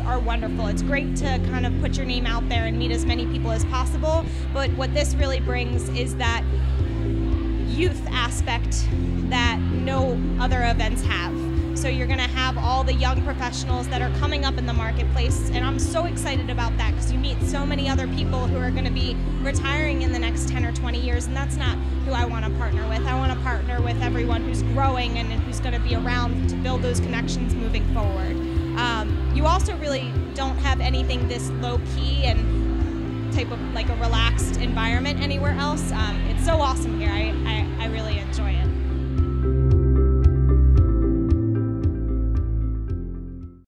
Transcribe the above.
are wonderful. It's great to kind of put your name out there and meet as many people as possible. But what this really brings is that youth aspect that no other events have. So you're going to have all the young professionals that are coming up in the marketplace, and I'm so excited about that because you meet so many other people who are going to be retiring in the next 10 or 20 years, and that's not who I want to partner with. I want to partner with everyone who's growing and who's going to be around to build those connections moving forward. You also really don't have anything this low key and type of like a relaxed environment anywhere else. Um, it's so awesome here. I, I,